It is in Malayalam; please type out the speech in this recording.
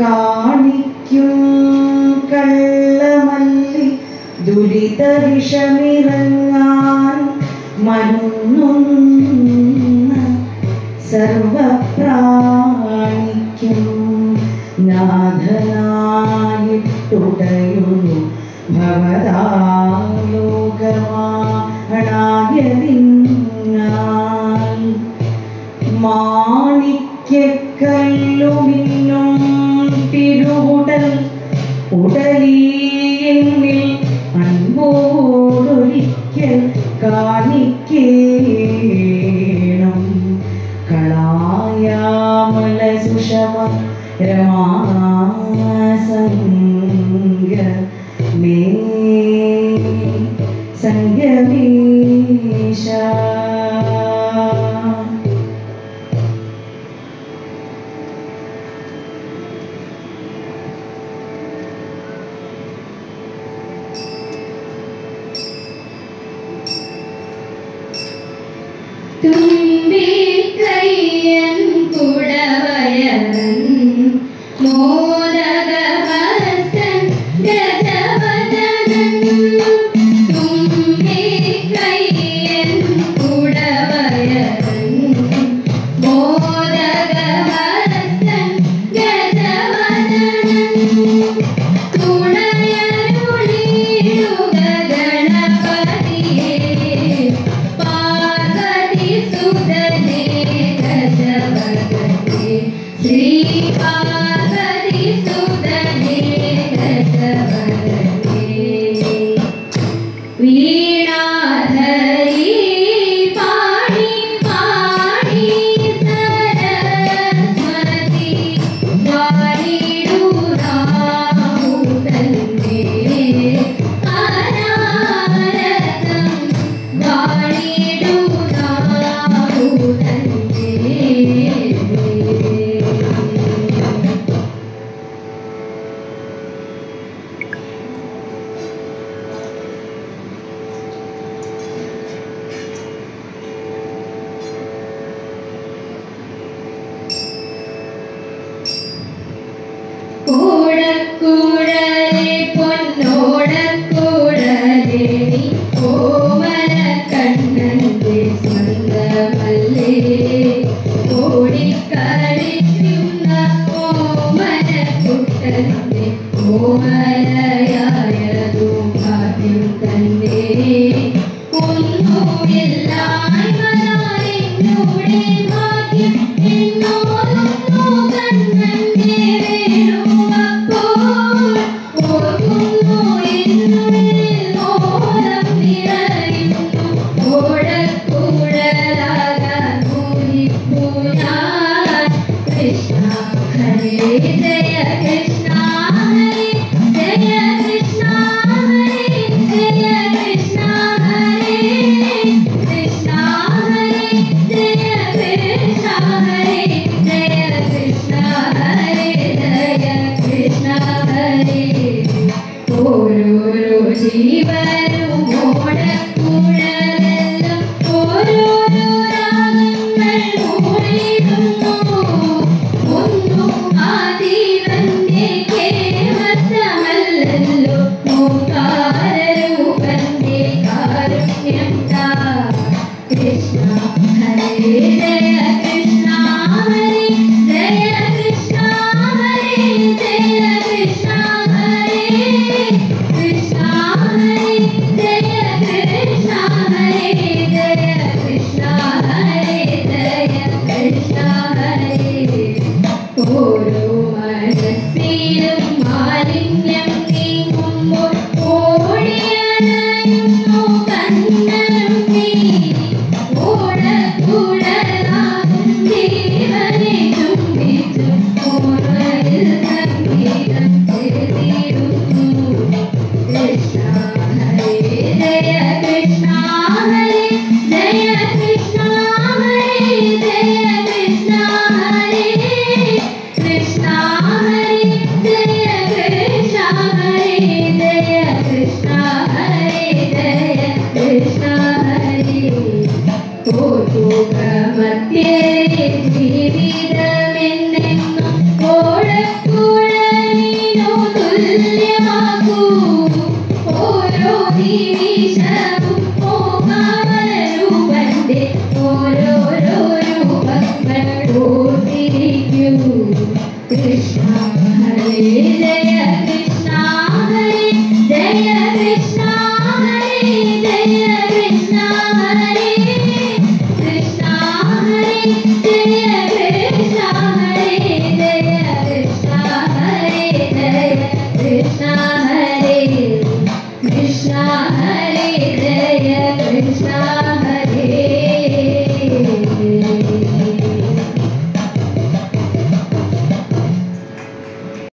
കാണിക്കും കള്ളമല്ലി ദുരിത വിഷമിറങ്ങാൻ സർവപ്രാണിക്കും നാഥനായിട്ടുടയുന്നു ഭവതാലോകമാണായതിന് രമാസംഗമേ സംഗമീശ No. ನೋಡ Amen. outro programa teu. Yeah.